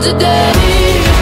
today.